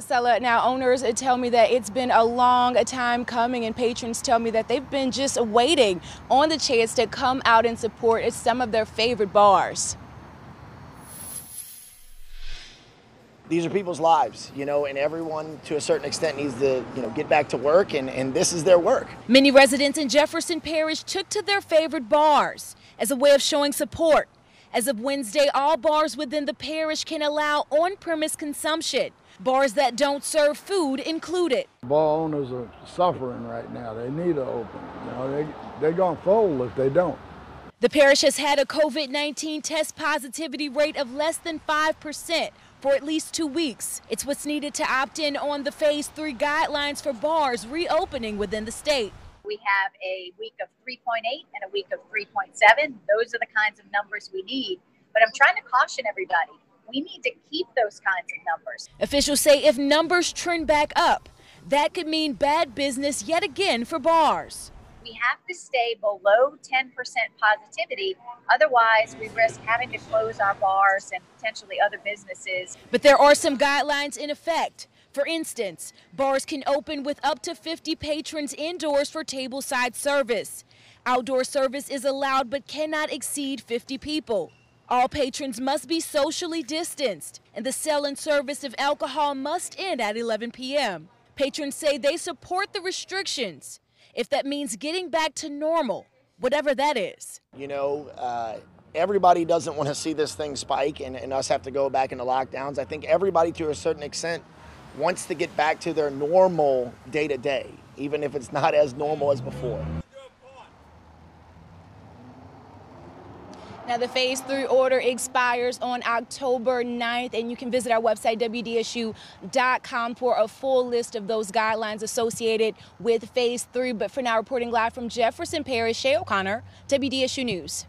Stella, now owners uh, tell me that it's been a long time coming, and patrons tell me that they've been just waiting on the chance to come out and support some of their favorite bars. These are people's lives, you know, and everyone to a certain extent needs to, you know, get back to work, and, and this is their work. Many residents in Jefferson Parish took to their favorite bars as a way of showing support. As of Wednesday, all bars within the parish can allow on premise consumption. Bars that don't serve food included. Bar owners are suffering right now. They need to open. You know, they, they're going to fold if they don't. The parish has had a COVID 19 test positivity rate of less than 5% for at least two weeks. It's what's needed to opt in on the phase three guidelines for bars reopening within the state. We have a week of 3.8 and a week of 3.7. Those are the kinds of numbers we need. But I'm trying to caution everybody we need to keep those kinds of numbers. Officials say if numbers trend back up, that could mean bad business yet again for bars. We have to stay below 10% positivity. Otherwise, we risk having to close our bars and potentially other businesses. But there are some guidelines in effect. For instance, bars can open with up to 50 patrons indoors for tableside service. Outdoor service is allowed but cannot exceed 50 people. All patrons must be socially distanced, and the sale and service of alcohol must end at 11 p.m. Patrons say they support the restrictions if that means getting back to normal, whatever that is. You know, uh, everybody doesn't want to see this thing spike and, and us have to go back into lockdowns. I think everybody, to a certain extent, wants to get back to their normal day to day, even if it's not as normal as before. Now, the phase three order expires on October 9th, and you can visit our website, WDSU.com, for a full list of those guidelines associated with phase three. But for now, reporting live from Jefferson Parish, Shay O'Connor, WDSU News.